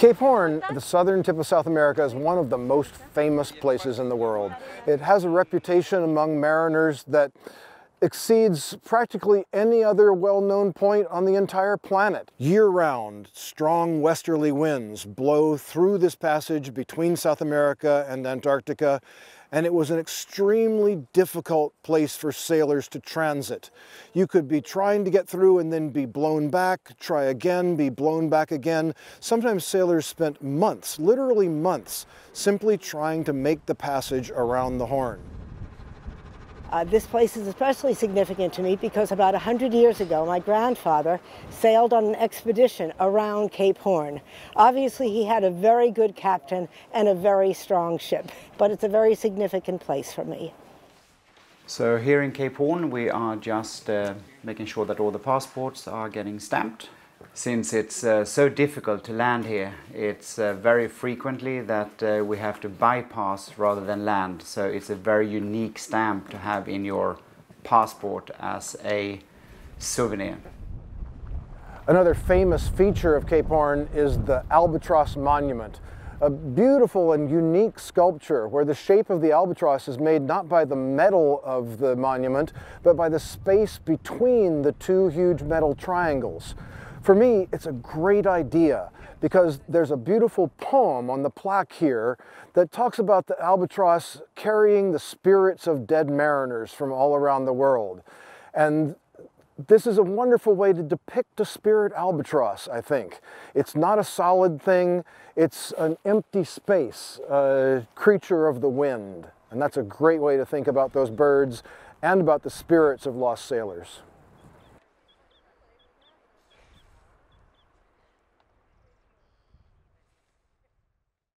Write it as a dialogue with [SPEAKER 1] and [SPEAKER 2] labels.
[SPEAKER 1] Cape Horn, the southern tip of South America, is one of the most famous places in the world. It has a reputation among mariners that exceeds practically any other well-known point on the entire planet. Year-round, strong westerly winds blow through this passage between South America and Antarctica and it was an extremely difficult place for sailors to transit. You could be trying to get through and then be blown back, try again, be blown back again. Sometimes sailors spent months, literally months, simply trying to make the passage around the Horn.
[SPEAKER 2] Uh, this place is especially significant to me because about 100 years ago, my grandfather sailed on an expedition around Cape Horn. Obviously, he had a very good captain and a very strong ship, but it's a very significant place for me.
[SPEAKER 3] So here in Cape Horn, we are just uh, making sure that all the passports are getting stamped since it's uh, so difficult to land here, it's uh, very frequently that uh, we have to bypass rather than land. So it's a very unique stamp to have in your passport as a souvenir.
[SPEAKER 1] Another famous feature of Cape Horn is the Albatross Monument, a beautiful and unique sculpture where the shape of the albatross is made not by the metal of the monument, but by the space between the two huge metal triangles. For me, it's a great idea because there's a beautiful poem on the plaque here that talks about the albatross carrying the spirits of dead mariners from all around the world. And this is a wonderful way to depict a spirit albatross, I think. It's not a solid thing, it's an empty space, a creature of the wind. And that's a great way to think about those birds and about the spirits of lost sailors.